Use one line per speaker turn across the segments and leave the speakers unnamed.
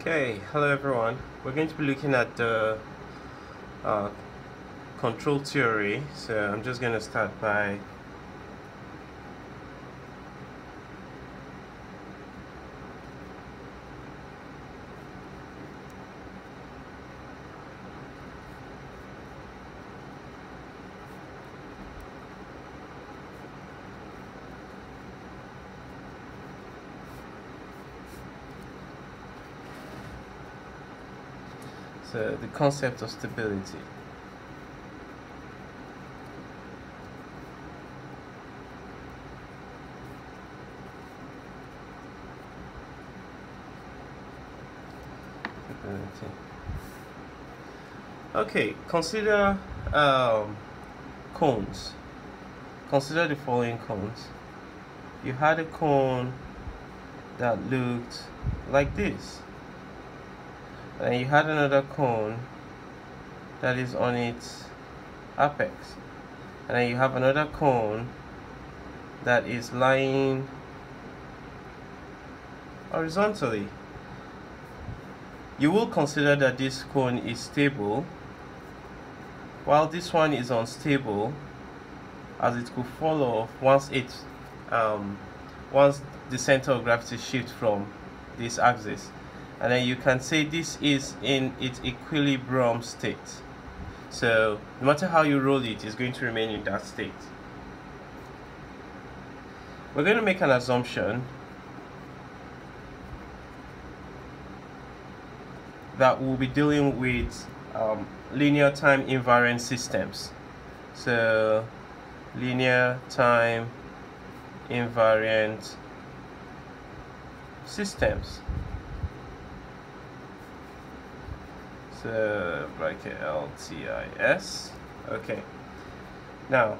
Okay, hello everyone. We're going to be looking at the uh, control theory. So I'm just going to start by So the concept of stability. Stability. Okay, consider um, cones. Consider the following cones. You had a cone that looked like this and you had another cone that is on its apex. And then you have another cone that is lying horizontally. You will consider that this cone is stable. While this one is unstable as it could fall off once it um, once the center of gravity shifts from this axis and then you can say this is in its equilibrium state. So no matter how you roll it it's going to remain in that state. We're going to make an assumption that we'll be dealing with um, linear time invariant systems. So linear time invariant systems uh, bracket LTIS. Okay. Now,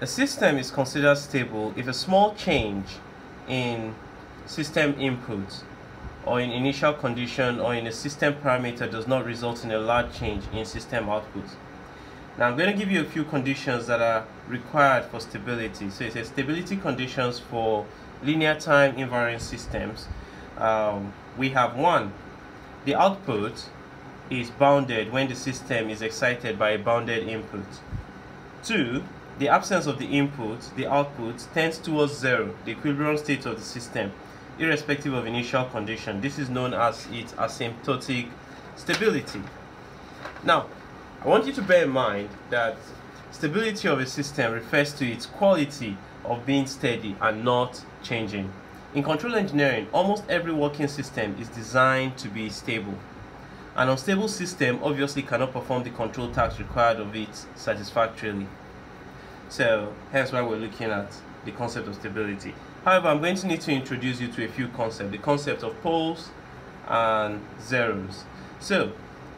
a system is considered stable if a small change in system input or in initial condition or in a system parameter does not result in a large change in system output. Now I'm going to give you a few conditions that are required for stability. So it says stability conditions for linear time invariant systems. Um, we have one, the output is bounded when the system is excited by a bounded input. 2. The absence of the input, the output, tends towards zero, the equilibrium state of the system, irrespective of initial condition. This is known as its asymptotic stability. Now, I want you to bear in mind that stability of a system refers to its quality of being steady and not changing. In control engineering, almost every working system is designed to be stable. An unstable system obviously cannot perform the control tasks required of it satisfactorily. So, hence why we're looking at the concept of stability. However, I'm going to need to introduce you to a few concepts. The concept of poles and zeros. So,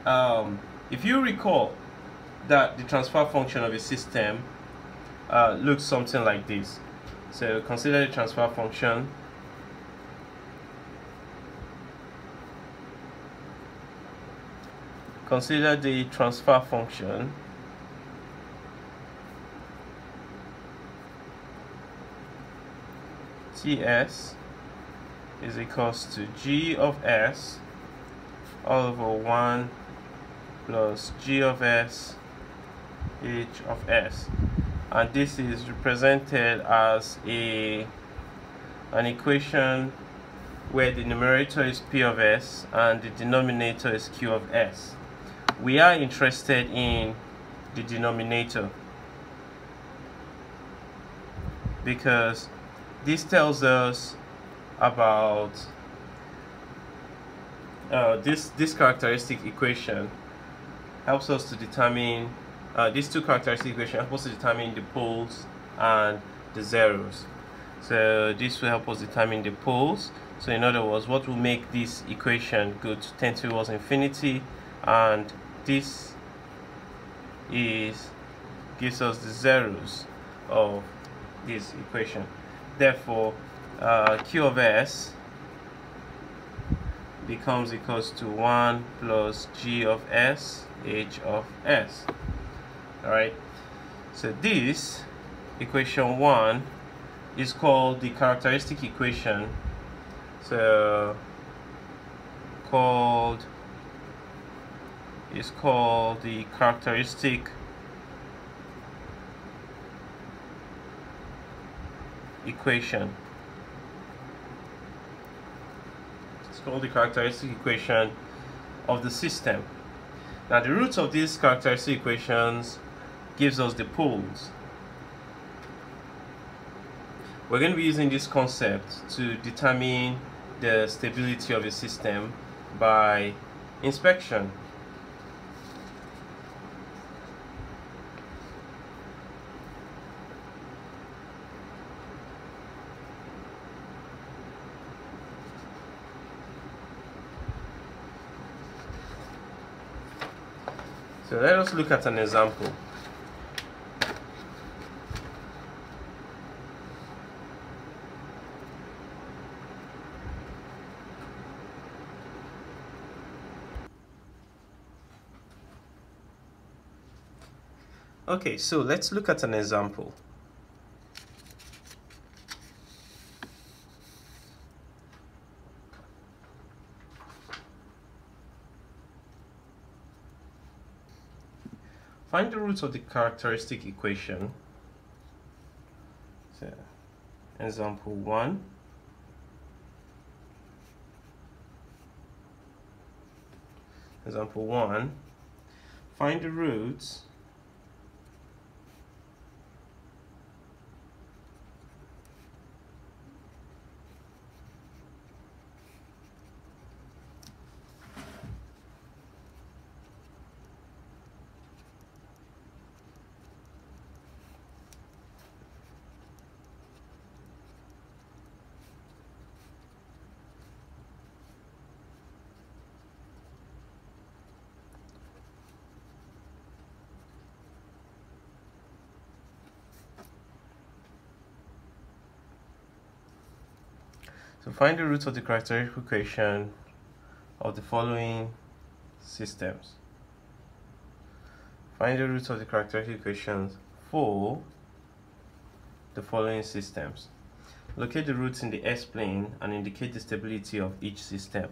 um, if you recall that the transfer function of a system uh, looks something like this. So consider the transfer function consider the transfer function. Ts is equals to g of s all over 1 plus g of s h of s. And this is represented as a an equation where the numerator is p of s and the denominator is q of s we are interested in the denominator. Because this tells us about uh, this this characteristic equation helps us to determine uh, these two characteristic equations help us to determine the poles and the zeros. So this will help us determine the poles. So in other words what will make this equation go to tend towards infinity and this is gives us the zeros of this equation. Therefore uh, q of s becomes equals to 1 plus g of s h of s. Alright? So this equation 1 is called the characteristic equation so called is called the characteristic equation. It's called the characteristic equation of the system. Now the roots of these characteristic equations gives us the poles. We're going to be using this concept to determine the stability of a system by inspection. So let us look at an example. Okay, so let's look at an example. Find the roots of the characteristic equation. So, example 1. Example 1. Find the roots find the roots of the characteristic equation of the following systems. Find the roots of the characteristic equations for the following systems. Locate the roots in the S-plane and indicate the stability of each system.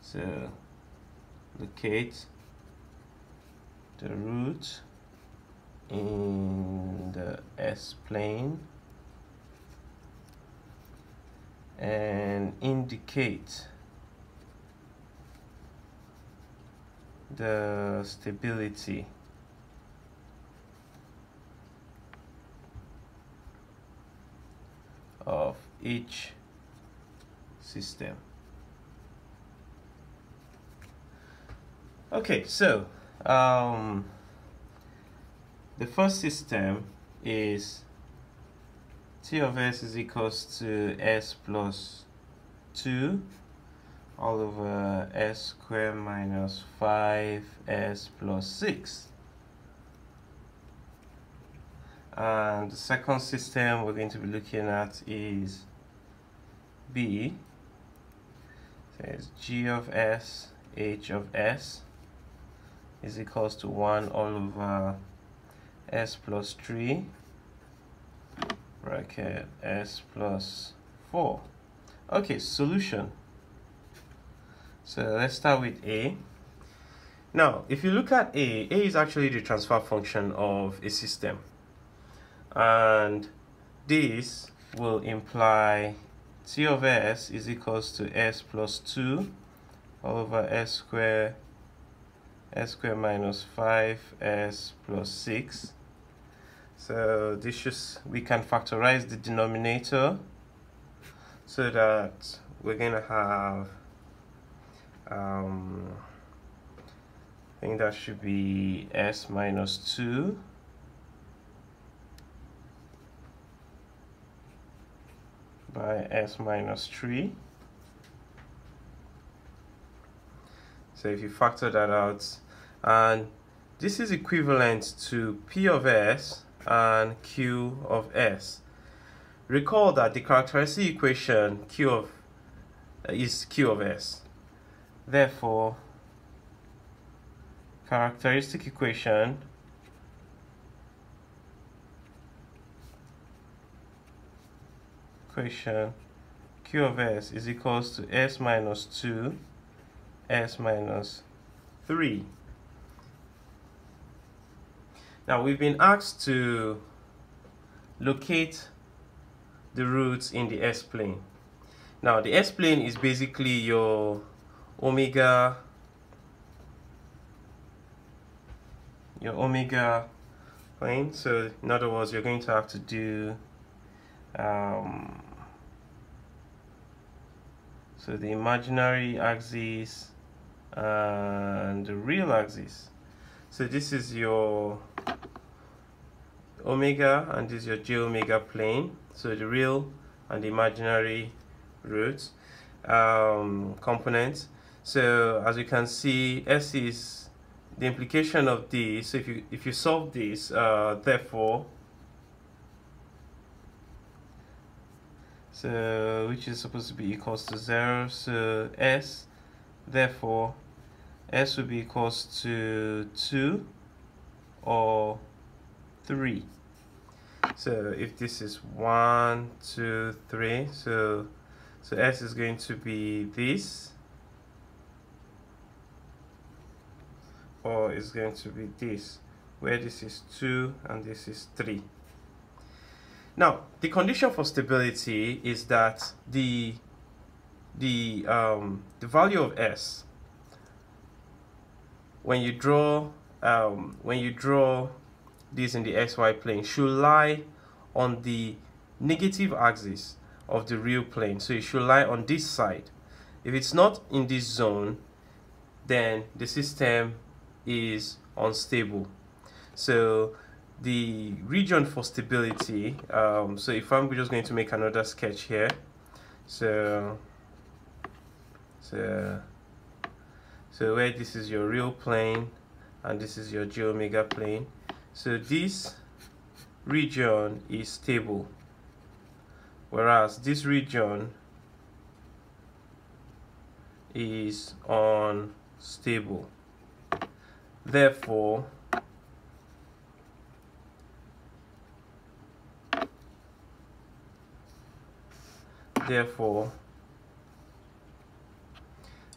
So locate the root in the S-plane and indicate the stability of each system. Okay, so um, the first system is t of s is equals to s plus 2 all over s squared minus 5s plus 6 and the second system we're going to be looking at is b. Says g of s h of s is equals to 1 all over s plus 3 bracket s plus 4 okay solution. So let's start with a. Now if you look at a a is actually the transfer function of a system. And this will imply t of s is equals to s plus 2 over s square s square minus 5s plus 6 so this is we can factorize the denominator so that we're to have um, I think that should be s minus 2 by s minus 3 so if you factor that out and this is equivalent to p of s and q of s. Recall that the characteristic equation q of uh, is q of s. Therefore, characteristic equation equation q of s is equals to s minus 2 s minus 3. Now we've been asked to locate the roots in the s-plane. Now the s-plane is basically your omega your omega plane so in other words you're going to have to do um, so the imaginary axis and the real axis so this is your omega and this is your j omega plane. So the real and the imaginary roots um, components. So as you can see s is the implication of this so if you if you solve this uh, therefore so which is supposed to be equals to 0 so s therefore s would be equals to 2 or 3 so if this is one two three so so s is going to be this. Or is going to be this where this is 2 and this is 3 now the condition for stability is that the the um, the value of s when you draw um, when you draw this in the xy plane should lie on the negative axis of the real plane. So it should lie on this side. If it's not in this zone then the system is unstable. So the region for stability um, so if I'm just going to make another sketch here so so so where this is your real plane and this is your j omega plane. So this region is stable whereas this region is unstable. Therefore therefore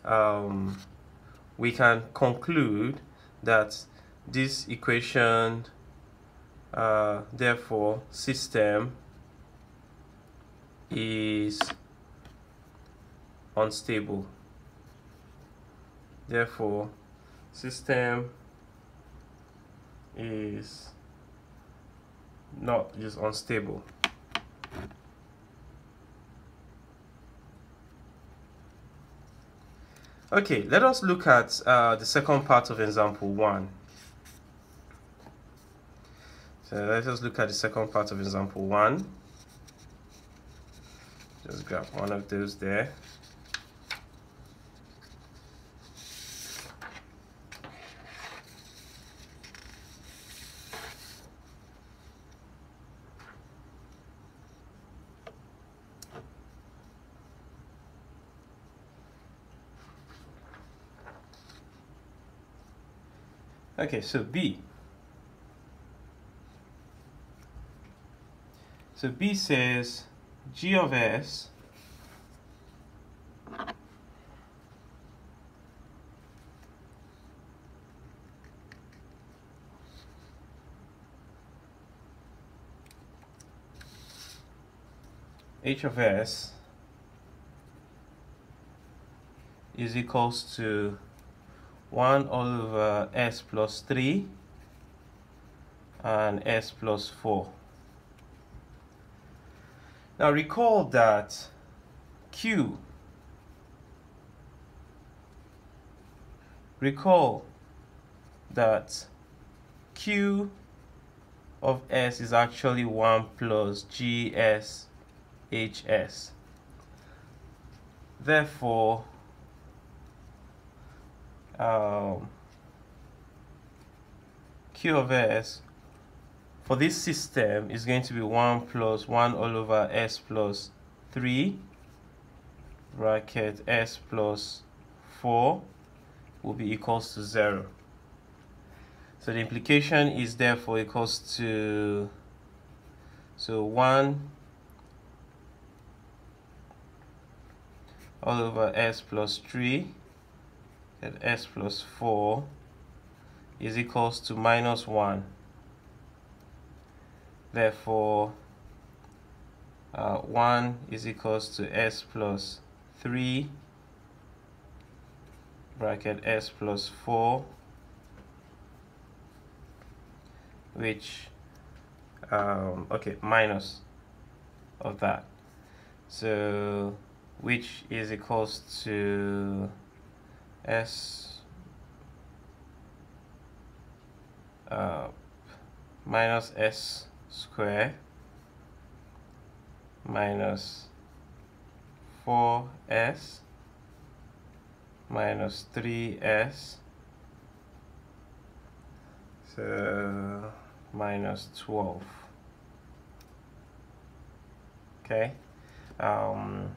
um, we can conclude that this equation uh, therefore system is unstable. Therefore system is not just unstable okay let us look at uh, the second part of example one. So let us look at the second part of example one. Just grab one of those there Okay, so B. So B says G of S H of S is equals to 1 over s plus 3 and s plus 4. Now recall that q recall that q of s is actually 1 plus gs hs therefore um, Q of S for this system is going to be 1 plus 1 all over S plus 3 bracket S plus 4 will be equals to 0. So the implication is therefore equals to so 1 all over S plus 3 that s plus 4 is equals to minus 1 therefore uh, 1 is equals to s plus 3 bracket s plus 4 which um, okay minus of that. So which is equals to s uh, minus s square minus 4s minus 3s so minus 12 okay um,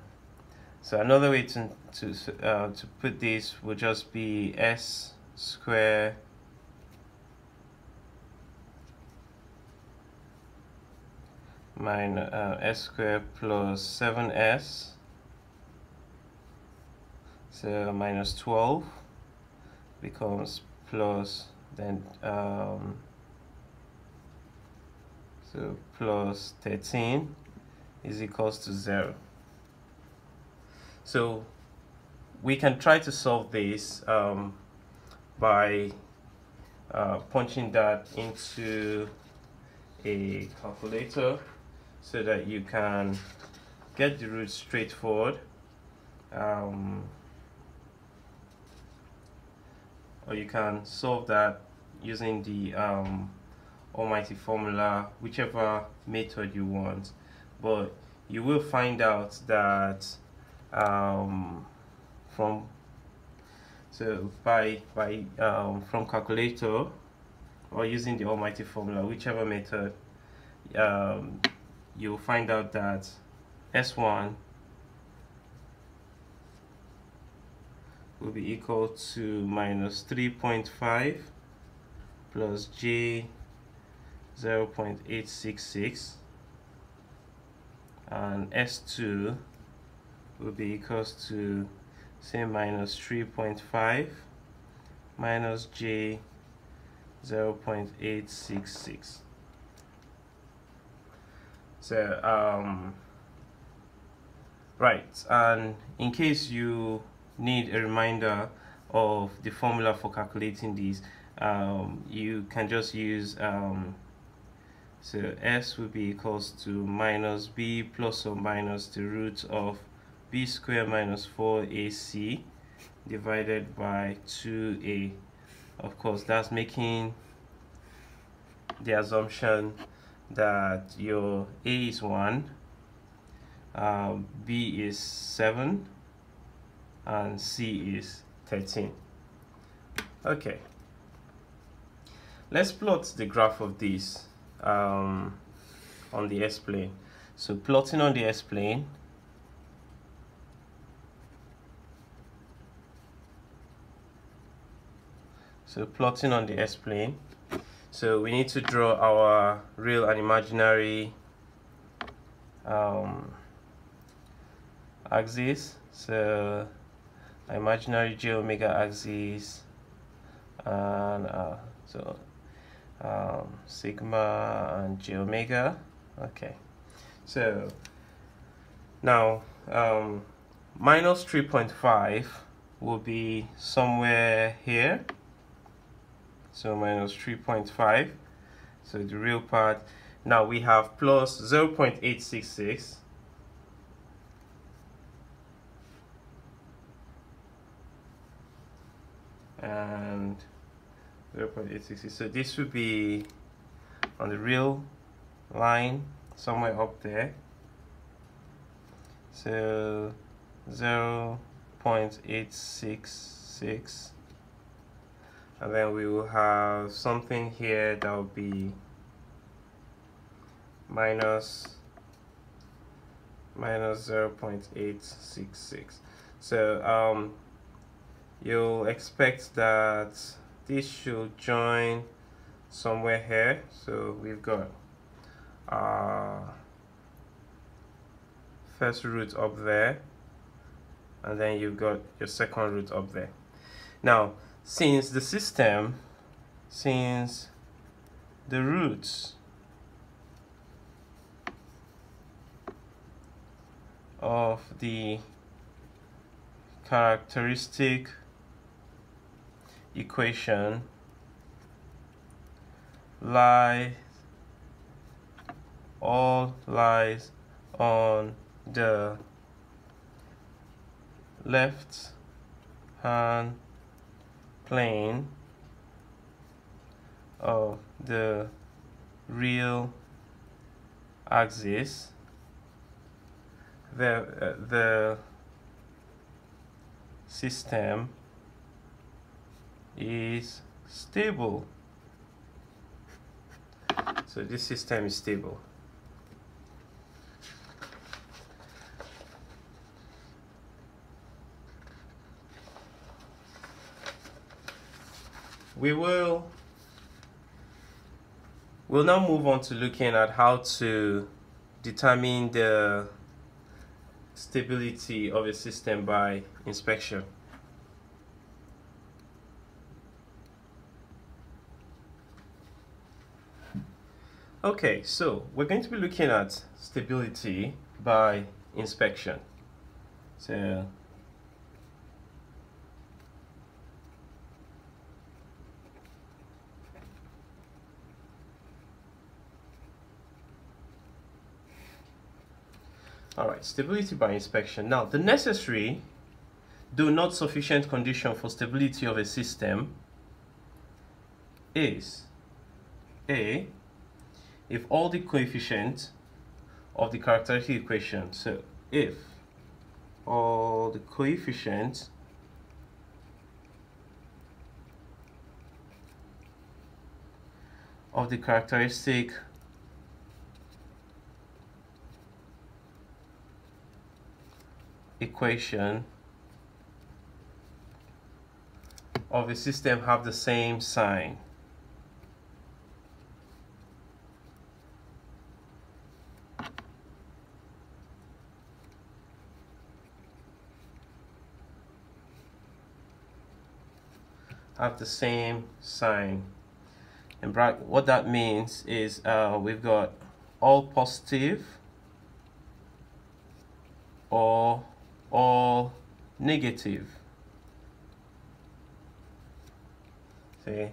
so another way to to uh, to put this would just be s square minus uh, s square plus 7s so minus 12 becomes plus then um, so plus 13 is equals to 0 so we can try to solve this um, by uh, punching that into a calculator so that you can get the roots straightforward um, or you can solve that using the um, almighty formula whichever method you want. But you will find out that um, from so by by um, from calculator or using the almighty formula whichever method um, you'll find out that S1 will be equal to minus 3.5 plus J 0.866 and S2 will be equals to say minus 3.5 minus J 0.866 so, um, right, and in case you need a reminder of the formula for calculating these, um, you can just use, um, so S will be equals to minus B plus or minus the root of B squared minus 4AC divided by 2A. Of course, that's making the assumption that your A is 1, uh, B is 7, and C is 13. Okay, let's plot the graph of this um, on the S-plane. So plotting on the S-plane, so plotting on the S-plane, so we need to draw our real and imaginary um, axis. So imaginary j omega axis and uh, so um, sigma and j omega. Okay. So now um, minus 3.5 will be somewhere here so minus 3.5 so the real part now we have plus 0 0.866 and 0 0.866 so this would be on the real line somewhere up there. So 0 0.866 and then we will have something here that will be minus minus 0.866 so um, you'll expect that this should join somewhere here. So we've got uh, first root up there. And then you've got your second root up there. Now, since the system, since the roots of the characteristic equation lie all lies on the left hand plane of the real axis the uh, the system is stable. So this system is stable we will we'll now move on to looking at how to determine the stability of a system by inspection. Okay, so we're going to be looking at stability by inspection. So All right, stability by inspection. Now, the necessary, though not sufficient condition for stability of a system is A, if all the coefficients of the characteristic equation, so if all the coefficients of the characteristic equation of a system have the same sign. have the same sign and what that means is uh, we've got all positive or or negative. See,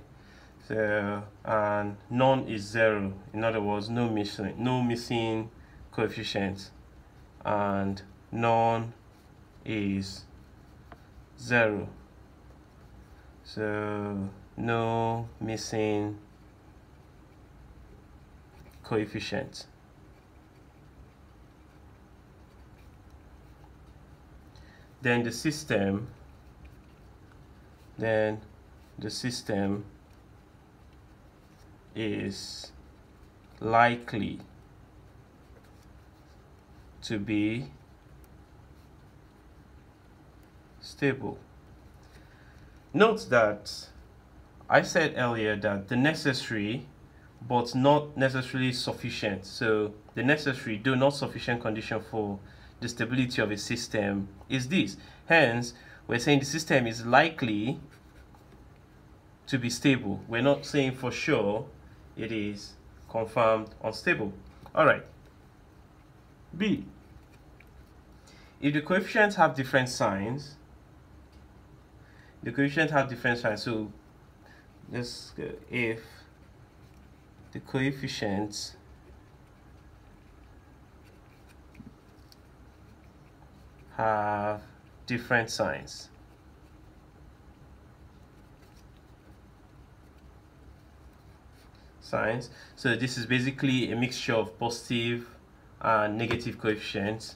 so and none is zero. In other words, no missing, no missing coefficients. and none is zero. So no missing coefficient. Then the system then the system is likely to be stable. Note that I said earlier that the necessary but not necessarily sufficient. So the necessary do not sufficient condition for the stability of a system is this. Hence, we're saying the system is likely to be stable. We're not saying for sure it is confirmed unstable. All right. B. If the coefficients have different signs, the coefficients have different signs. So let's go. If the coefficients have different signs. Signs. So this is basically a mixture of positive and negative coefficients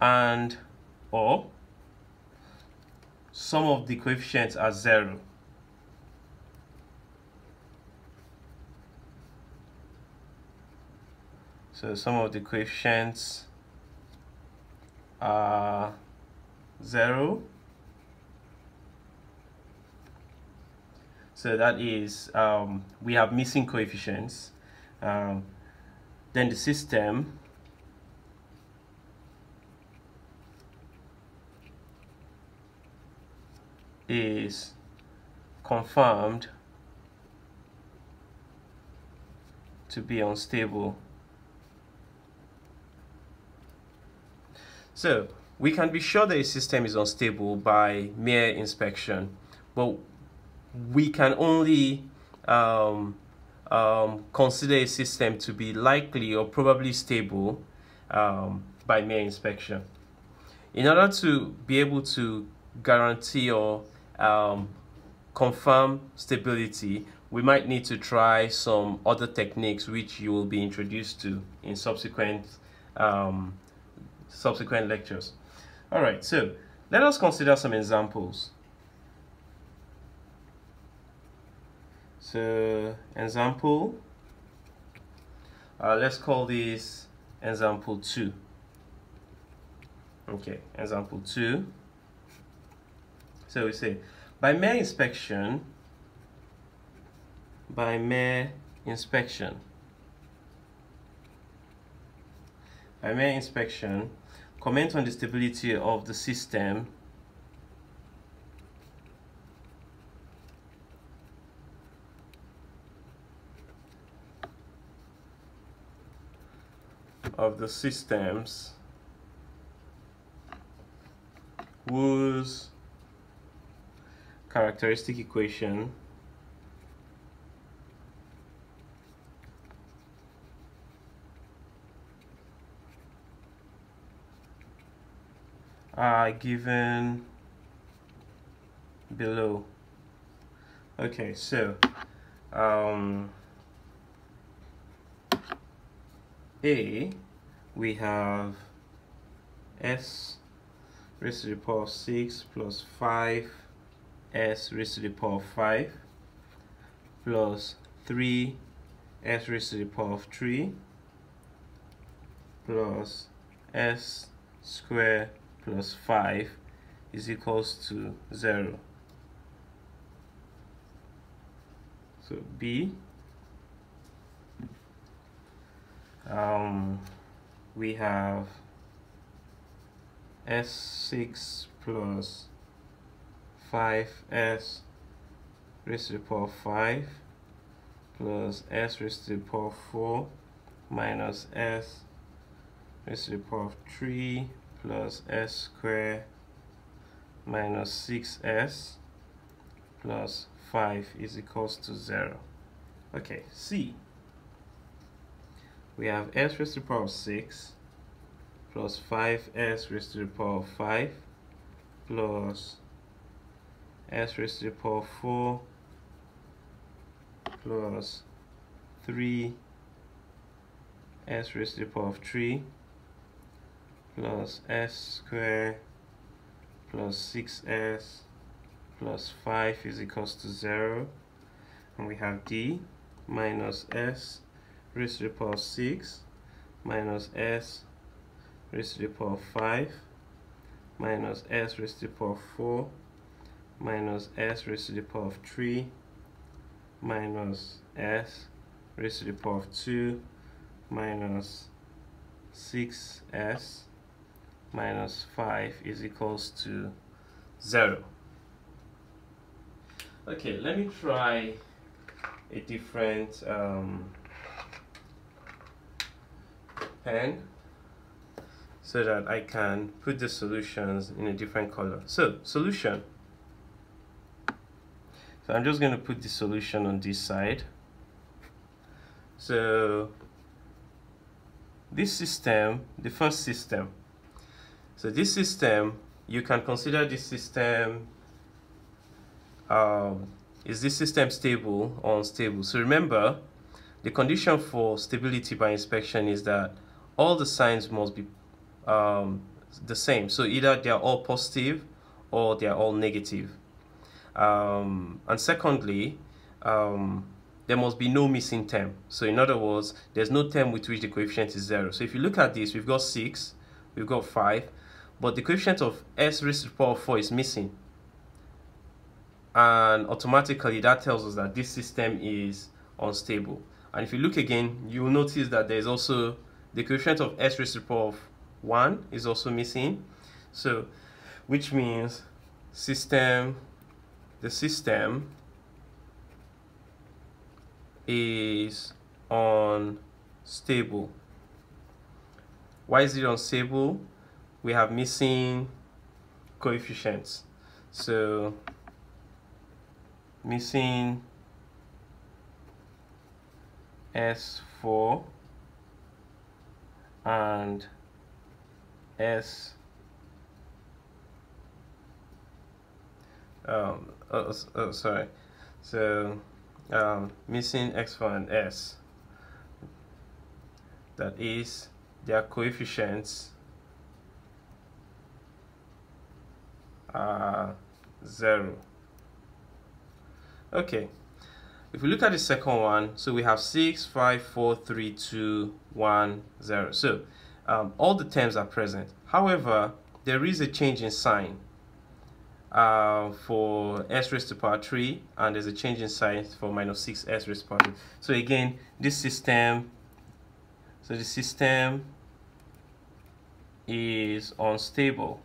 and or some of the coefficients are zero. So some of the coefficients uh, 0 so that is um, we have missing coefficients um, then the system is confirmed to be unstable. So we can be sure that a system is unstable by mere inspection, but we can only um, um, consider a system to be likely or probably stable um, by mere inspection. In order to be able to guarantee or um, confirm stability, we might need to try some other techniques which you will be introduced to in subsequent um, subsequent lectures. All right, so let us consider some examples. So example, uh, let's call this example 2. Okay, example 2. So we say, by mere inspection, by mere inspection, by mere inspection, comment on the stability of the system. Of the systems whose characteristic equation are given below. Okay so um, A we have s raised to the power of 6 plus 5 s raised to the power of 5 plus 3 s raised to the power of 3 plus s square plus 5 is equals to 0 so b um, we have s6 plus 5s raised to the power 5 plus s raised to the power 4 minus s raised to the power of 3 plus s squared minus 6s plus 5 is equals to 0. Okay, C we have s raised to the power of 6 plus 5s raised to the power of 5 plus s raised to the power of 4 plus 3 s raised to the power of 3 plus s squared plus 6s plus 5 is equals to 0 and we have d minus s raised to the power 6 minus s raised to the power 5 minus s raised to the power 4 minus s raised to the power of 3 minus s raised to the power of 2 minus 6s minus 5 is equals to 0. Okay, let me try a different um, pen so that I can put the solutions in a different color. So, solution. So I'm just going to put the solution on this side. So, this system, the first system. So this system, you can consider this system, um, is this system stable or unstable? So remember, the condition for stability by inspection is that all the signs must be um, the same. So either they are all positive or they are all negative. Um, and secondly, um, there must be no missing term. So in other words, there's no term with which the coefficient is zero. So if you look at this, we've got six, we've got five, but the coefficient of s raised to the power of four is missing. And automatically that tells us that this system is unstable. And if you look again, you will notice that there's also the coefficient of s raised to the power of 1 is also missing. So, which means system, the system is unstable. Why is it unstable? We have missing coefficients. So missing S4 and S um, oh, oh, sorry. So um, missing x4 and s. That is their coefficients are 0 okay. If we look at the second one so we have 6 5 4 3 2 1 0 so um, all the terms are present. However there is a change in sign uh, for s raised to power 3 and there's a change in sign for minus 6 s raised to power 2 so again this system so the system is unstable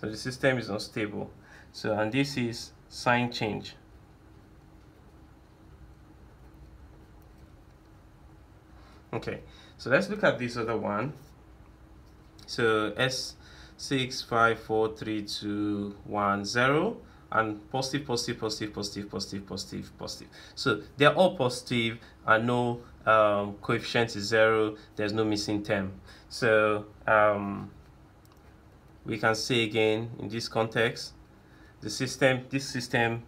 so the system is unstable. So and this is sign change. Okay so let's look at this other one. So s six five four three two one zero and positive positive positive positive positive positive positive. So they're all positive and no um, coefficient is zero. There's no missing term. So um, we can say again in this context the system this system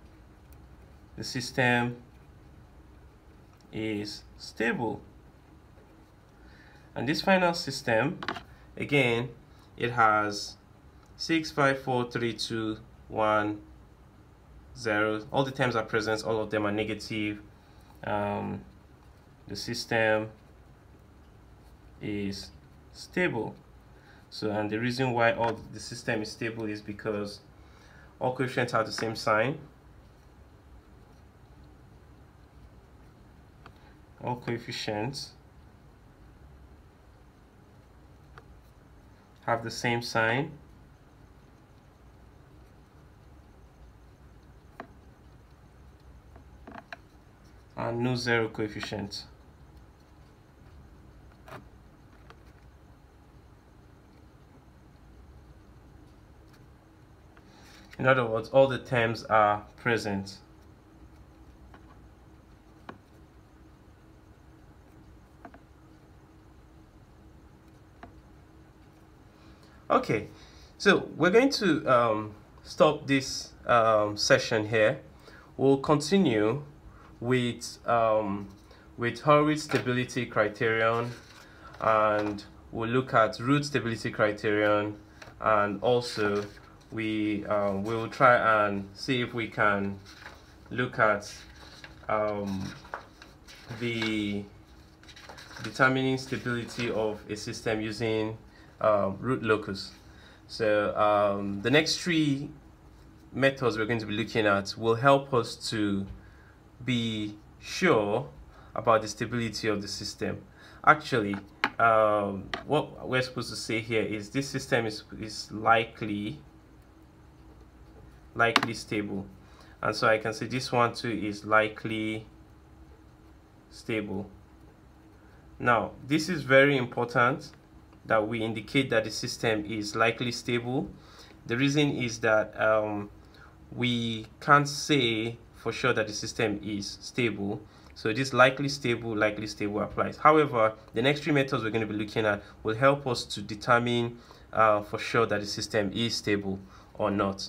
the system is stable. And this final system again it has six five four three two one zero. All the terms are present all of them are negative. Um, the system is stable so and the reason why all the system is stable is because all coefficients have the same sign. All coefficients have the same sign. And no zero coefficient In other words, all the terms are present. Okay, so we're going to um, stop this um, session here. We'll continue with um, with Hurwitz stability criterion and we'll look at Routh stability criterion and also we um, will try and see if we can look at um, the determining stability of a system using um, root locus. So um, the next three methods we're going to be looking at will help us to be sure about the stability of the system. Actually, um, what we're supposed to say here is this system is, is likely likely stable. And so I can say this one too is likely stable. Now this is very important that we indicate that the system is likely stable. The reason is that um, we can't say for sure that the system is stable. So this likely stable likely stable applies. However the next three methods we're going to be looking at will help us to determine uh, for sure that the system is stable or not